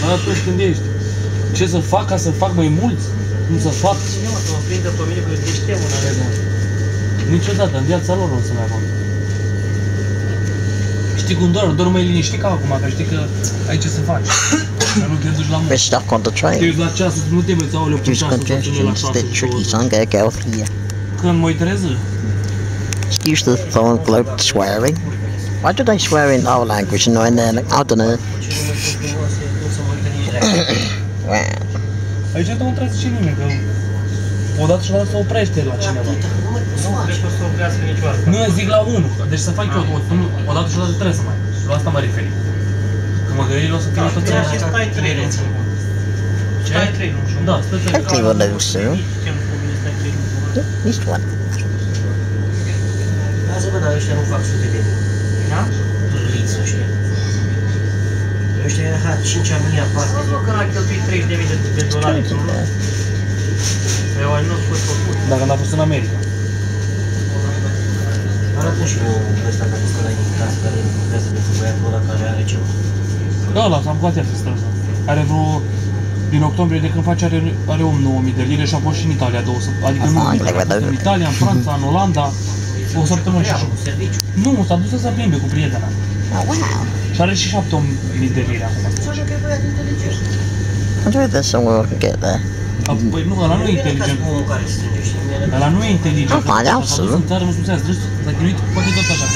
Dar atunci când ești, ce să fac ca să fac mai mulți? Cum să fac? Cine mă, să mă prindă pe mine, că eu deșteam una de Niciodată, în viața lor nu o să mai fac. Știi cum doar, doar mai liniștit ca acum, că știi că ai ce să faci. Că nu te duci la muncă. We're stuck on the Te train. uiți la ceas, nu te uiți, aoleu, pe There's ceas, să sună la congestions, șase, the să tricky, două. so I'm gonna go here. Când mă treză, Excuse the thorn globe swearing. Why do they swear in our language and not in their? I don't know. Aici nu trebuie și nimeni, că odată și odată se oprește la cineva. Atâta, nu mai poți să Da. faci. Nu cred că o să oprească niciodată. Nu, eu zic la unul, deci să fac eu, o, nu, odată și odată trebuie să mai. La asta mă referi. Că mă gândesc o să fie tot Ia și stai trei luni. Stai trei luni. Da, stai trei Hopefully we'll know soon. Ce-mi spune, stai trei luni. At least one. Lasă bă, dar ăștia nu fac sute de mii. Da? Liți ăștia. Ăștia era ha, 5 mii aparte. Nu că n-a cheltuit 30 de mii de, de dolari. Thank you, man. Păi ori nu fost făcut. Dacă n-a fost în America. Arată și eu ăsta care stă la ei în casă, care lucrează pentru băiatul ăla care are ceva. Da, ăla, s-am cu atent strânsă. Are vreo... Din octombrie de când face are, are om 9000 de lire și a fost și în Italia două săptămâni. Adică nu Aha, în Italia, a fost în Italia, în Franța, în Olanda, o săptămână și așa. serviciu. Nu, s-a dus să se plimbe cu prietena. Oh wow. Și are și 7000 de lire acum. Să așa că e băiat inteligent. I wonder if there's somewhere I can get there. A, Păi nu, ăla nu e inteligent. Omul care strânge, știi? Ăla nu e inteligent. Am mai S-a absolut. dus în țară, nu știu, s-a dus, s-a chinuit, poate tot așa.